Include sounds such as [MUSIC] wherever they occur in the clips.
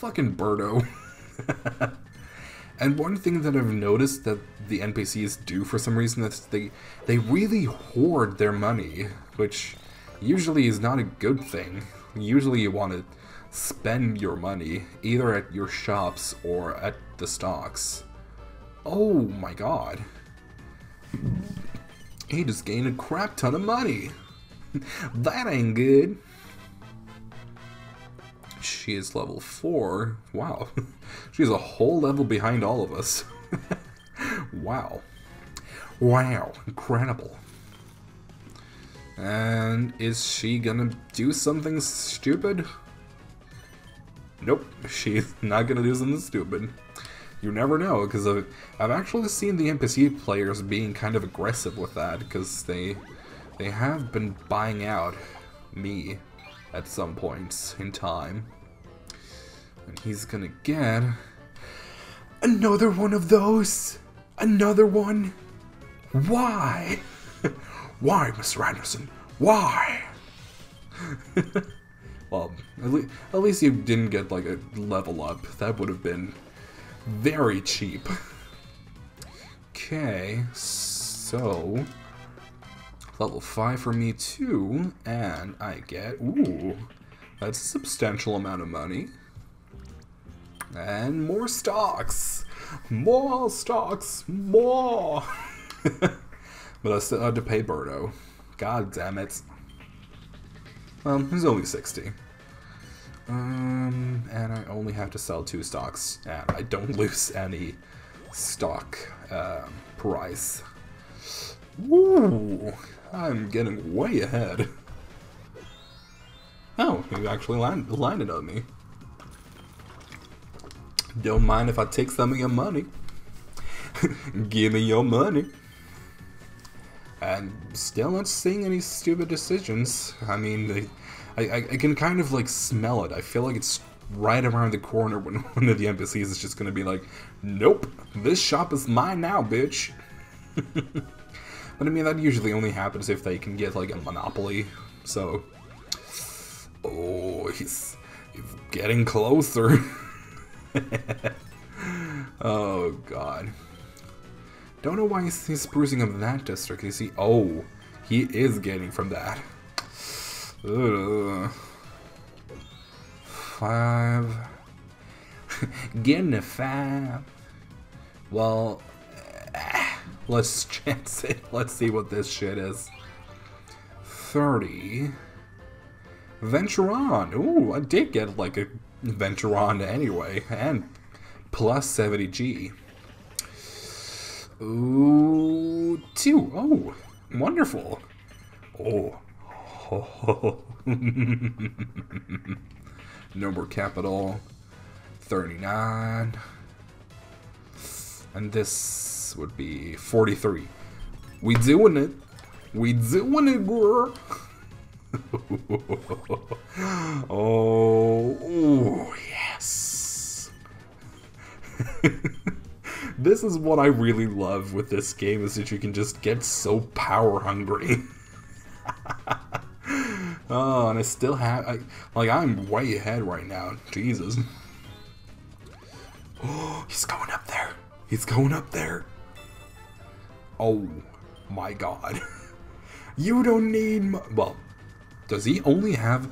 Fucking Birdo. [LAUGHS] and one thing that I've noticed that the NPCs do for some reason is they they really hoard their money, which usually is not a good thing. Usually you want to spend your money either at your shops or at the stocks. Oh my god. He just gained a crap ton of money. [LAUGHS] that ain't good. She is level 4. Wow. [LAUGHS] She's a whole level behind all of us. [LAUGHS] wow. Wow. Incredible. And is she gonna do something stupid? Nope, she's not gonna do something stupid. You never know, because I've, I've actually seen the NPC players being kind of aggressive with that, because they they have been buying out me at some points in time. And he's gonna get another one of those. Another one. Why? [LAUGHS] Why, Mr. Anderson? Why? [LAUGHS] well, at, le at least you didn't get like a level up. That would have been very cheap. Okay, so level 5 for me too, and I get, ooh, that's a substantial amount of money. And more stocks! More stocks! More! [LAUGHS] but I still had to pay Birdo. God damn it. Well, he's only 60. Um, and I only have to sell two stocks, and I don't [LAUGHS] lose any stock um, price. Woo! I'm getting way ahead. [LAUGHS] Oh, you actually land landed on me. Don't mind if I take some of your money. [LAUGHS] Give me your money. And still not seeing any stupid decisions. I mean, I, I, I can kind of like smell it. I feel like it's right around the corner when [LAUGHS] one of the NPCs is just gonna be like, Nope, this shop is mine now, bitch. [LAUGHS] but I mean, that usually only happens if they can get like a monopoly. So, oh, he's he's getting closer. [LAUGHS] oh god. Don't know why he's, he's sprucing up that district. You see, oh, he is gaining from that. Ugh. Five. [LAUGHS] Getting a five. Well, eh, let's [LAUGHS] chance it. Let's see what this shit is. 30. Venture on. Ooh, I did get like a venture on anyway. And plus 70G. Ooh, two. Oh, wonderful. Oh. [LAUGHS] no more capital. 39. And this would be 43. We doing it. We doing it, girl. [LAUGHS] oh, ooh, yes. [LAUGHS] this is what I really love with this game is that you can just get so power hungry. [LAUGHS] oh, and I still have I, like I'm way ahead right now. Jesus. Oh, [GASPS] he's going up there. He's going up there. Oh my god. You don't need well, does he only have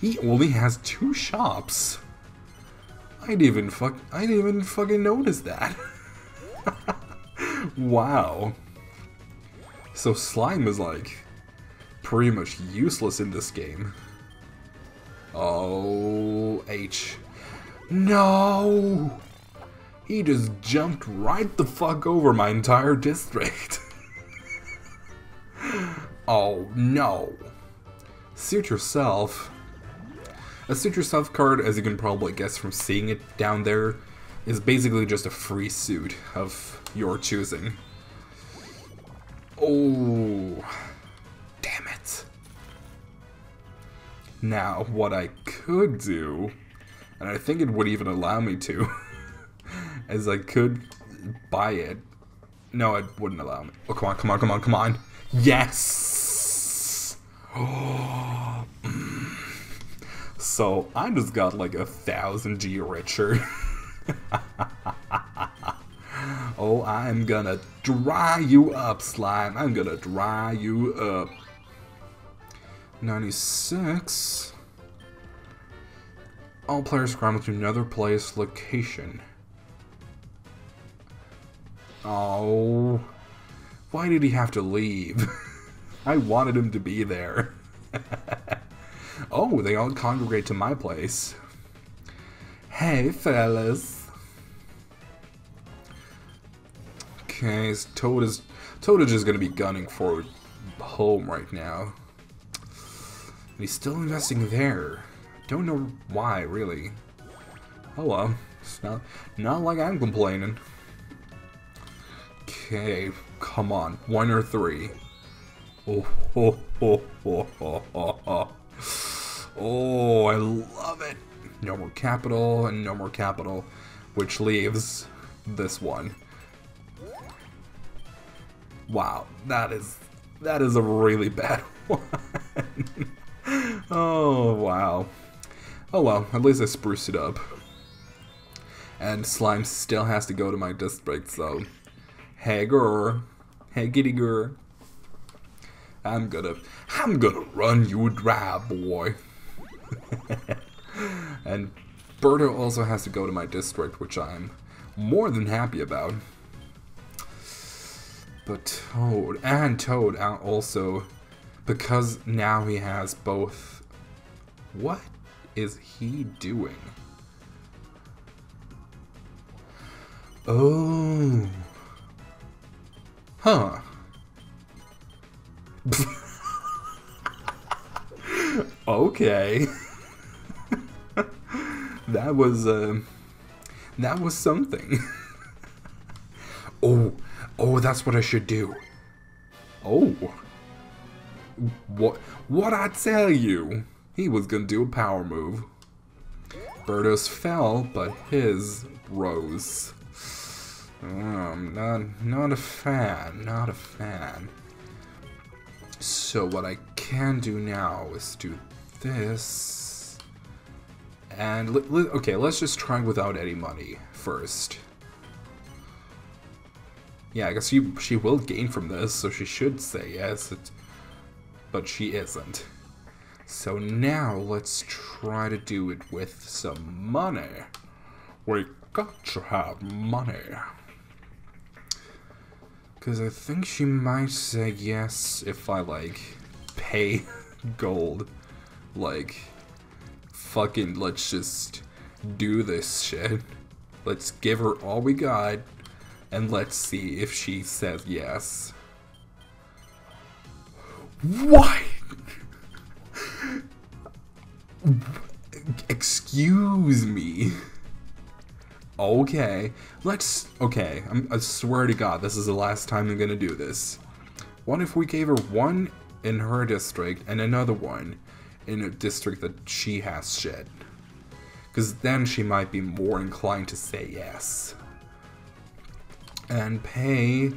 he only has two shops? I didn't even fuck I didn't even fucking notice that. [LAUGHS] wow. So slime is like pretty much useless in this game. Oh, H. No! He just jumped right the fuck over my entire district. [LAUGHS] oh no. Suit yourself. A suit yourself card, as you can probably guess from seeing it down there, is basically just a free suit of your choosing. Oh, damn it. Now, what I could do, and I think it would even allow me to, [LAUGHS] is I could buy it. No, it wouldn't allow me. Oh, come on, come on, come on, come on. Yes! So I just got like a thousand G richer. oh, I'm gonna dry you up, slime. I'm gonna dry you up. 96. All players scramble to another player's location. Oh. Why did he have to leave? [LAUGHS] I wanted him to be there. [LAUGHS] oh, they all congregate to my place. Hey, fellas. Okay, so Toad is Toad is just gonna be gunning for home right now. And he's still investing there. Don't know why, really. Oh well. It's not not like I'm complaining. Okay, come on. One or three. Oh, oh, oh, oh, oh, oh, oh. I love it. No more capital and no more capital, which leaves this one. Wow, that is that is a really [LAUGHS] bad one. [LAUGHS] oh, wow. Oh well, at least I spruced it up. And Slime still has to go to my district, so Hey girl. Hey girl. I'm gonna I'm gonna run you dry, boy. [LAUGHS] and Birdo also has to go to my district, which I'm more than happy about. But Toad, and Toad also, because now he has both... What is he doing? Oh... Huh. [LAUGHS] okay. [LAUGHS] that was uh, that was something. [LAUGHS] oh, oh, that's what I should do. Oh. What what I tell you? He was gonna do a power move. Birdos fell, but his rose. Um, not, not a fan, not a fan. So what I can do now is do this. And, okay, let's just try without any money first. Yeah, I guess she, she will gain from this, so she should say yes, but she isn't. So now let's try to do it with some money. We got to have money. Because I think she might say yes if I, like, pay [LAUGHS] gold. Like, fucking let's just do this shit. Let's give her all we got, and let's see if she says yes. What? [LAUGHS] Excuse me. Okay, let's... Okay, I'm, I swear to God, this is the last time I'm gonna do this. What if we gave her one in her district and another one in a district that she has shit? Because then she might be more inclined to say yes. And pay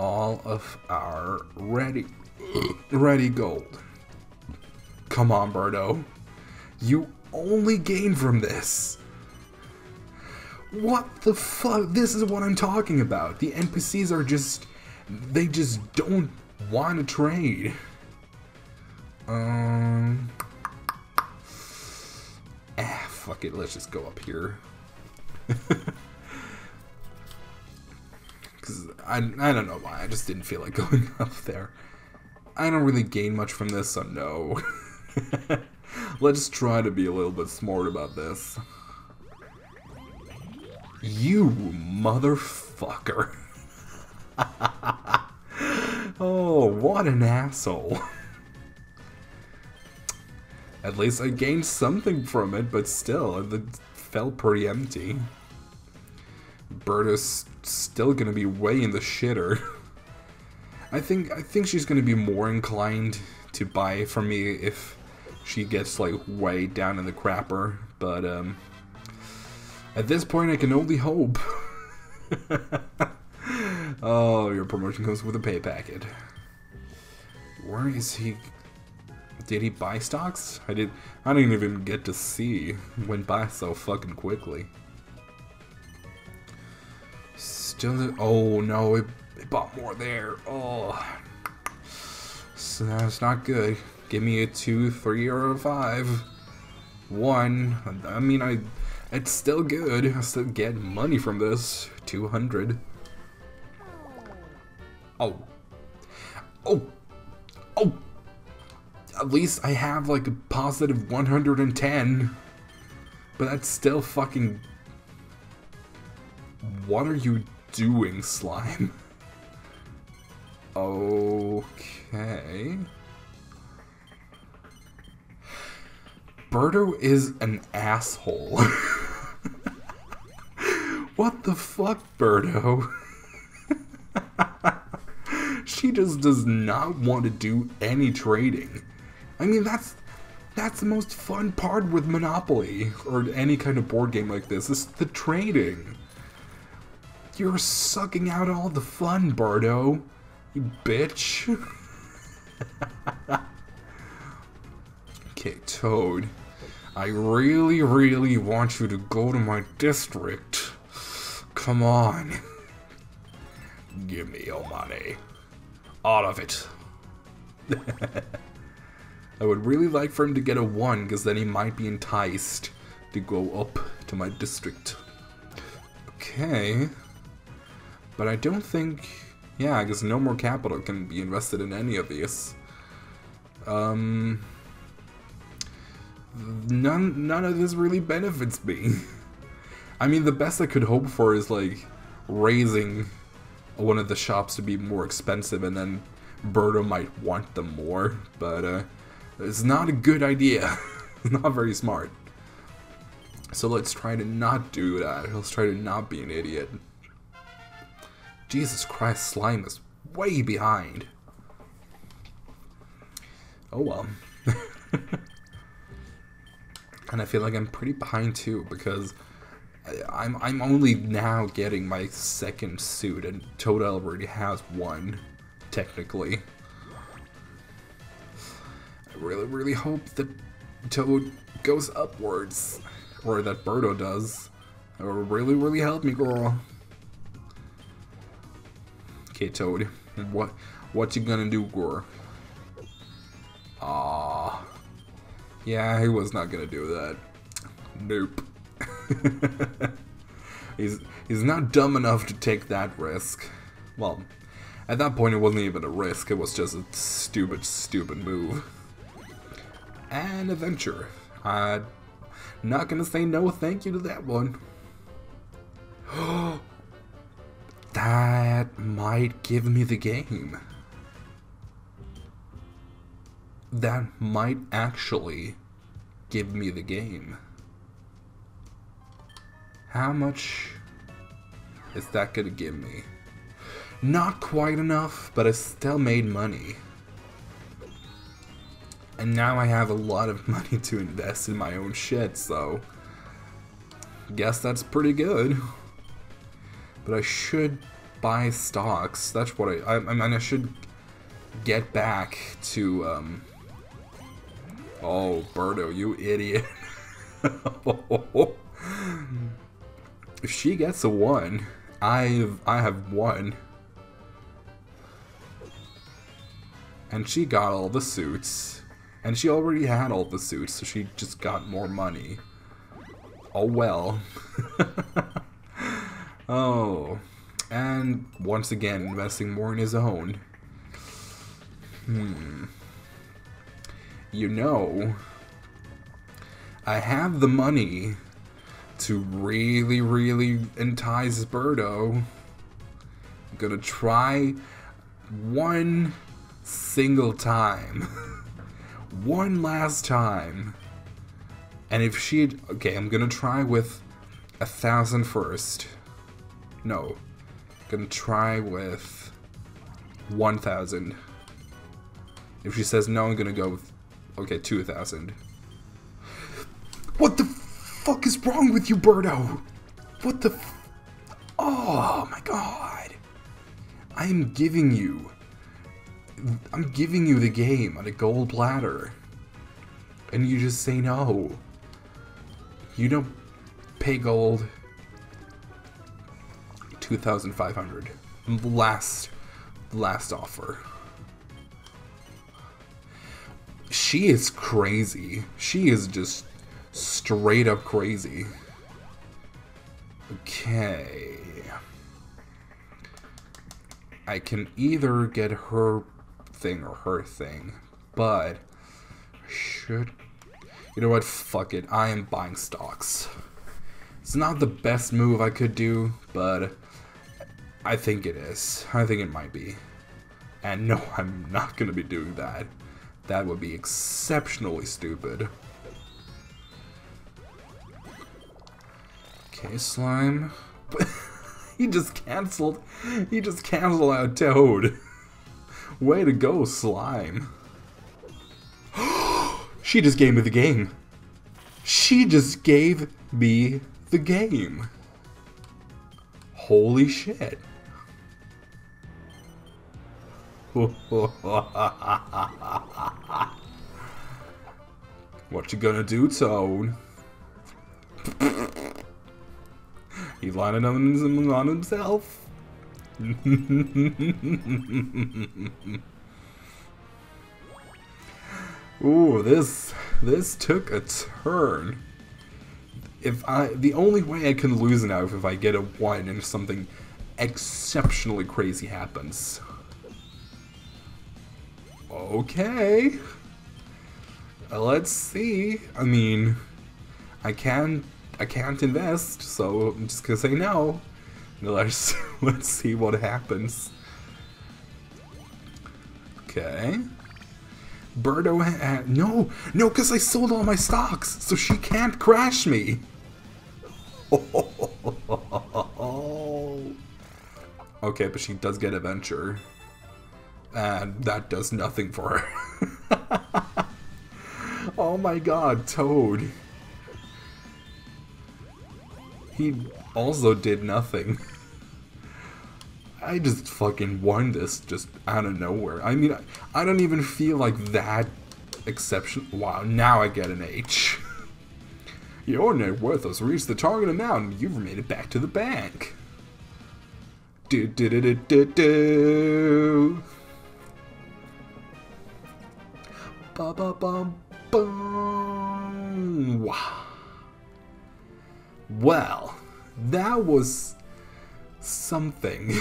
all of our ready, [CLEARS THROAT] ready gold. Come on, Birdo. You only gain from this. What the fuck? This is what I'm talking about. The NPCs are just... They just don't want to trade. Um... Ah, fuck it. Let's just go up here. [LAUGHS] Because I, I don't know why. I just didn't feel like [LAUGHS] going up there. I don't really gain much from this, so no. [LAUGHS] Let's try to be a little bit smart about this. You motherfucker. [LAUGHS] oh, what an asshole. At least I gained something from it, but still, it felt pretty empty. Birdo's still gonna be way in the shitter. [LAUGHS] I think I think she's gonna be more inclined to buy from me if she gets like way down in the crapper, but um at this point, I can only hope. [LAUGHS] oh, your promotion comes with a pay packet. Where is he? did he buy stocks? I did. I didn't even get to see. Went by so fucking quickly. Still. Oh no! It, it bought more there. Oh, so that's not good. Give me a two, three, or a five. One. I mean, I. It's still good. I still get money from this. Two hundred. Oh. Oh. Oh at least I have like a positive 110. But that's still fucking... What are you doing, slime? Okay... Birdo is an asshole. [LAUGHS] what the fuck, Birdo? [LAUGHS] she just does not want to do any trading. I mean, that's that's the most fun part with Monopoly or any kind of board game like this is the trading. You're sucking out all the fun, Birdo. You bitch. [LAUGHS] okay, Toad. I really, really want you to go to my district. Come on. Give me your money. All of it. [LAUGHS] I would really like for him to get a 1, because then he might be enticed to go up to my district. Okay. But I don't think... Yeah, I guess no more capital can be invested in any of these. Um... None, none of this really benefits me. [LAUGHS] I mean, the best I could hope for is, like, raising one of the shops to be more expensive and then Birdo might want them more, but, uh, it's not a good idea. [LAUGHS] it's not very smart. So let's try to not do that. Let's try to not be an idiot. Jesus Christ, Slime is way behind. Oh well. [LAUGHS] and I feel like I'm pretty behind too because I'm I'm only now getting my second suit and Toad already has one, technically I really, really hope that Toad goes upwards. Or that Birdo does. It will really, really help me, girl. Okay, Toad. What what you gonna do, girl? Ah. Yeah, he was not gonna do that. Nope. [LAUGHS] he's he's not dumb enough to take that risk. Well, at that point it wasn't even a risk, it was just a stupid, stupid move and adventure. I'm not gonna say no thank you to that one. [GASPS] that might give me the game. That might actually give me the game. How much is that gonna give me? Not quite enough, but I still made money. And now I have a lot of [LAUGHS] money to invest in my own shit, so... Guess that's pretty good. But I should buy stocks. That's what I... I, I mean, I should get back to, um... Oh, Birdo, you idiot. [LAUGHS] [LAUGHS] if she gets a 1, I've, I have won. And she got all the suits. And she already had all the suits, so she just got more money. Oh well. [LAUGHS] oh. And once again, investing more in his own. Hmm. You know, I have the money to really, really entice Birdo. I'm gonna try one single time. [LAUGHS] one last time. And if she okay, I'm gonna try with a thousand first. No, gonna try with one thousand. If she says no, I'm gonna go with okay, two thousand. What the fuck is wrong with you, Birdo? What the? oh my god! I am giving you I'm giving you the game on a gold platter. and you just say no. You don't pay gold. 2,500. Last, last offer. She is crazy. She is just straight up crazy. Okay. I can either get her thing or her thing, but should you know what? Fuck it. I am buying stocks. It's not the best move I could do, but I think it is. I think it might be. And [LAUGHS] no, I'm not gonna be doing that. That would be exceptionally stupid. Okay, slime. [LAUGHS] he just canceled. He just canceled out Toad. [LAUGHS] Way to go, slime. [GASPS] she just gave me the game. She just gave me the game. Holy shit. [LAUGHS] what you gonna do, Toad? He's lining on, himself. [LAUGHS] Ooh, this this took a turn. If I the only way I can lose now is if I get a one and something exceptionally crazy happens. Okay. let's see. I mean, I can I can't invest, so I'm just gonna say no. Let's [LAUGHS] let's see what happens. Okay. Birdo no, no, because I sold all my stocks, so she can't crash me. [LAUGHS] okay, but she does get a venture, and that does nothing for her. [LAUGHS] oh my God, Toad. He also did nothing. I just fucking won this just out of nowhere. I mean, I don't even feel like that exception. Wow, now I get an H. Your net worth has reached the target amount and you've made it back to the bank. Do do do do do do. Ba ba boom. Wow. Well, that was something. [LAUGHS]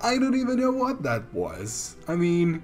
I don't even know what that was. I mean,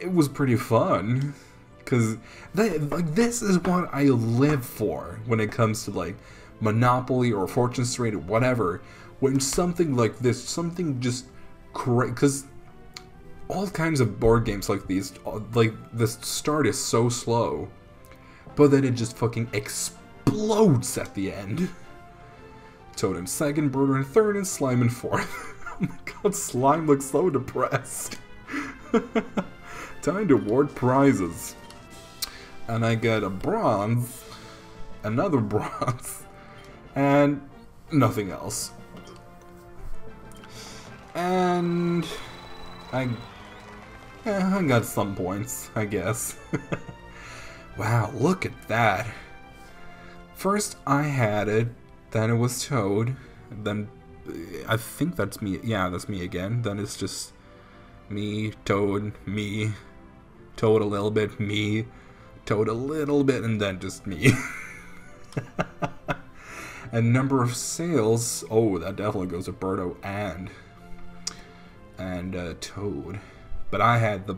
it was pretty fun. Because like this is what I live for when it comes to like Monopoly or Fortune Street or whatever. When something like this, something just crazy, because all kinds of board games like these, like the start is so slow but then it just fucking explodes at the end. In second, Birdo in third, and Slime in fourth. [LAUGHS] oh my god, Slime looks so depressed. [LAUGHS] Time to award prizes. And I get a bronze, another [LAUGHS] bronze, and nothing else. And I, yeah, I got some points, I guess. Wow, look at that. First I had it, then it was Toad, then I think that's me. Yeah, that's me again. Then it's just me, Toad, me, Toad a little bit, me, Toad a little bit, and then just me. [LAUGHS] and number of sales, oh, that definitely goes to Birdo and and uh, Toad. But I had the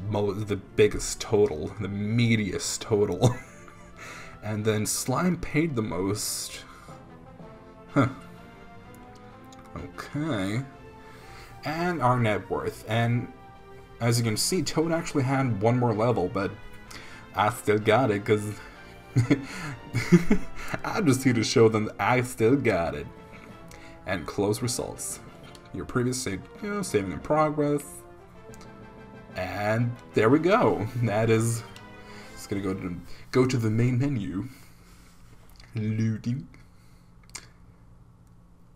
the biggest total, the meatiest total. [LAUGHS] and then Slime paid the most. Huh. Okay. And our net worth. And as you can see, Toad actually had one more level, but I still got it because [LAUGHS] I just here to show them I still got it. And close results. Your previous save, you know, saving in progress, and there we go. That is. It's gonna go to go to the main menu. Loading.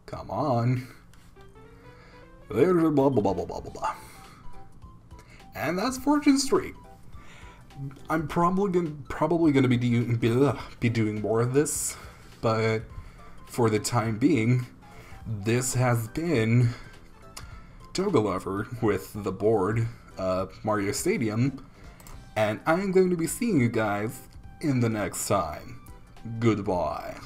Come on. There's blah blah blah blah blah blah blah. And that's Fortune Street. I'm probably gonna, probably to be, do, be, doing more of this, but for the time being, this has been Togelover with the board, uh, Mario Stadium, and I'm going to be seeing you guys in the next time. Goodbye.